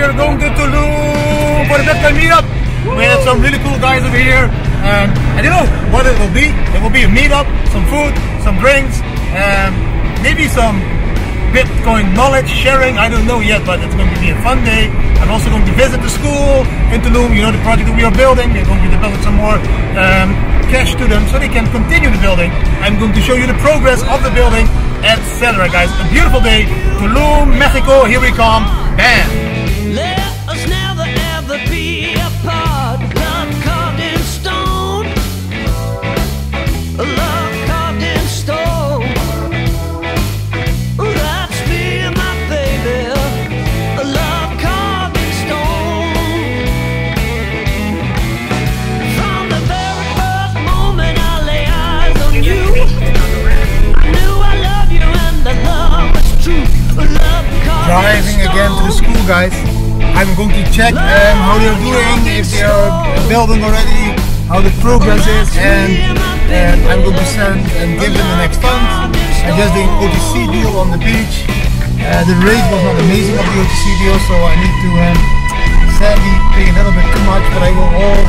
we are going to Tulum for the Bitcoin meetup. We had some really cool guys over here. Um, I don't know what it will be. It will be a meetup, some food, some drinks, um, maybe some Bitcoin knowledge sharing. I don't know yet, but it's going to be a fun day. I'm also going to visit the school in Tulum. You know the project that we are building. We're going to be develop some more um, cash to them so they can continue the building. I'm going to show you the progress of the building, etc. Guys, a beautiful day. Tulum, Mexico. Here we come. Bam. Again to school, guys. I'm going to check um, how they're doing, if they are building already, how the progress is, and, and I'm going to send and give them the next fund. I just did an OTC deal on the beach. Uh, the rate was not amazing of the OTC deal, so I need to um, sadly pay a little bit too much, but I will all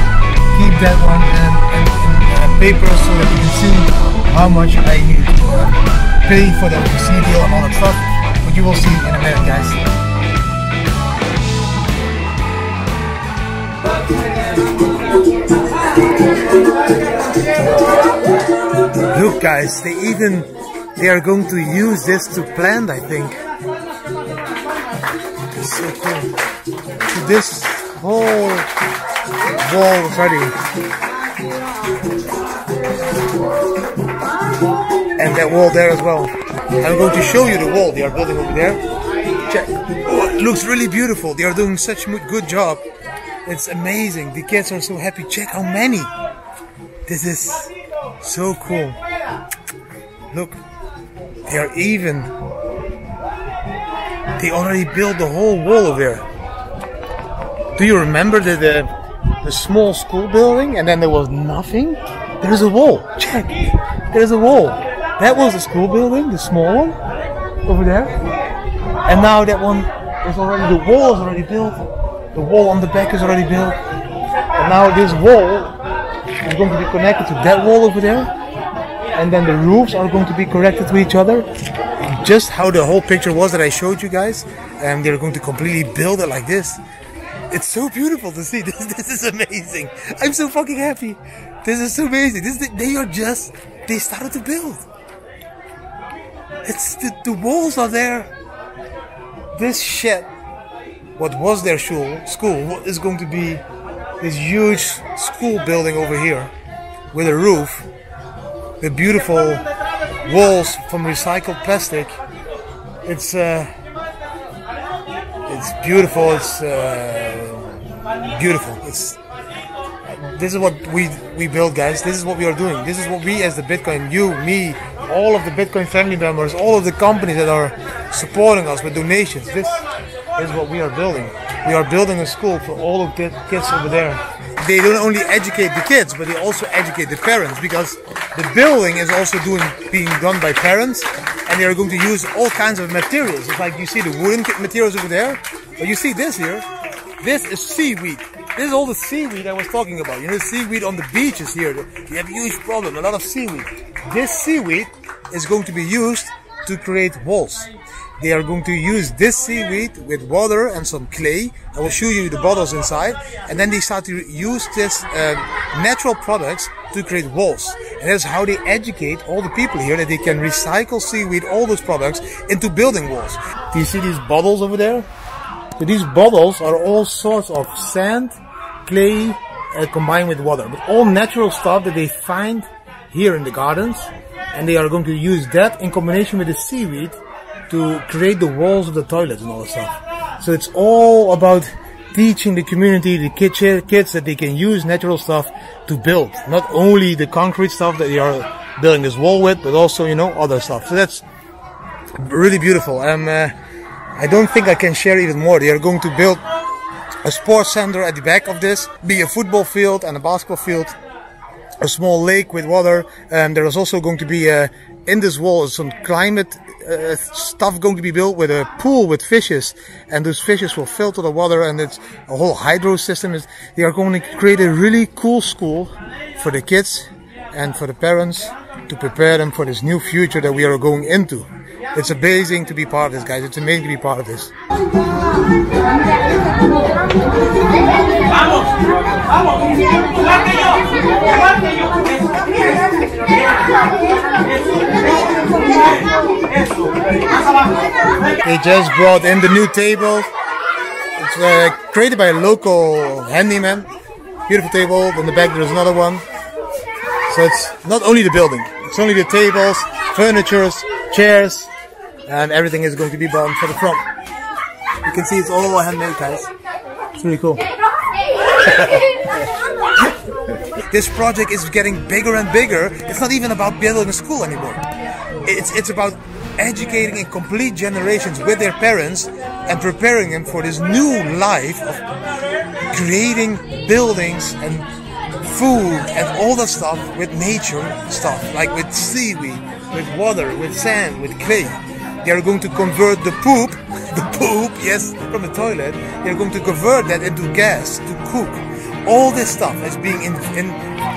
keep that one and, and, and uh, paper so that you can see how much I need to uh, pay for the OTC deal and all that. You will see in a minute, guys. Look guys, they even they are going to use this to plant, I think. So cool. So this whole wall is ready. And that wall there as well. I'm going to show you the wall they are building over there. Check. Oh, it looks really beautiful. They are doing such a good job. It's amazing. The kids are so happy. Check how many. This is so cool. Look, they are even. They already built the whole wall over there. Do you remember the, the the small school building and then there was nothing? There's a wall. Check. There's a wall. That was the school building, the small one over there. And now that one is already the wall is already built. The wall on the back is already built. And now this wall is going to be connected to that wall over there. And then the roofs are going to be connected to each other. Just how the whole picture was that I showed you guys. And they're going to completely build it like this. It's so beautiful to see. This, this is amazing. I'm so fucking happy. This is so amazing. This they are just they started to build. It's the, the walls are there. This shed, what was their school, school is going to be this huge school building over here with a roof, the beautiful walls from recycled plastic. It's uh, it's beautiful. It's uh, beautiful. It's this is what we we build, guys. This is what we are doing. This is what we, as the Bitcoin, you, me, all of the Bitcoin family members, all of the companies that are supporting us with donations. This is what we are building. We are building a school for all of the kids over there. They don't only educate the kids, but they also educate the parents because the building is also doing being done by parents, and they are going to use all kinds of materials. It's like you see the wooden materials over there, but you see this here. This is seaweed. This is all the seaweed I was talking about. You know, seaweed on the beaches here. You have a huge problem, a lot of seaweed. This seaweed is going to be used to create walls. They are going to use this seaweed with water and some clay. I will show you the bottles inside. And then they start to use this um, natural products to create walls. And that's how they educate all the people here that they can recycle seaweed, all those products into building walls. Do you see these bottles over there? So these bottles are all sorts of sand, clay, uh, combined with water, but all natural stuff that they find here in the gardens, and they are going to use that in combination with the seaweed to create the walls of the toilets and all that stuff. So it's all about teaching the community, the kids, kids that they can use natural stuff to build, not only the concrete stuff that they are building this wall with, but also you know other stuff. So that's really beautiful. Um, uh, I don't think I can share even more. They are going to build a sports center at the back of this, be a football field and a basketball field, a small lake with water. Um, there is also going to be uh, in this wall some climate uh, stuff going to be built with a pool with fishes, and those fishes will filter the water, and it's a whole hydro system. Is they are going to create a really cool school for the kids and for the parents to prepare them for this new future that we are going into. It's amazing to be part of this, guys. It's amazing to be part of this. They just brought in the new table. It's uh, created by a local handyman. Beautiful table. On the back there's another one. So it's not only the building. It's only the tables, furnitures, chairs, and everything is going to be done for the front. You can see it's all handmade, guys. It's really cool. this project is getting bigger and bigger. It's not even about building a school anymore. It's it's about educating a complete generations with their parents and preparing them for this new life of creating buildings and food and all that stuff with nature stuff, like with seaweed, with water, with sand, with clay. They are going to convert the poop, the poop, yes, from the toilet. They are going to convert that into gas to cook. All this stuff is being in, in,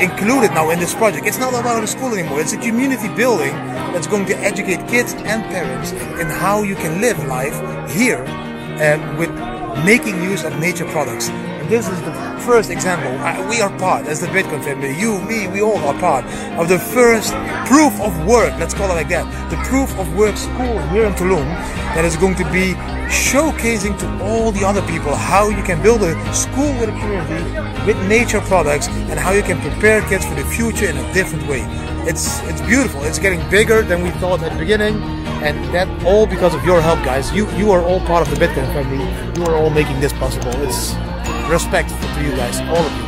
included now in this project. It's not about a school anymore. It's a community building that's going to educate kids and parents in how you can live life here and with making use of nature products. And this is the first example. I- We are part, as the Bitcoin family, you, me, we all are part of the first proof of work, let's call it like that, the proof of work school here in Tulum that is going to be showcasing to all the other people how you can build a school with a community with nature products and how you can prepare kids for the future in a different way. It's it's beautiful. It's getting bigger than we thought at the beginning, and that all because of your help, guys. You you are all part of the Bitcoin family. You are all making this possible. It's respect to you guys, all of you.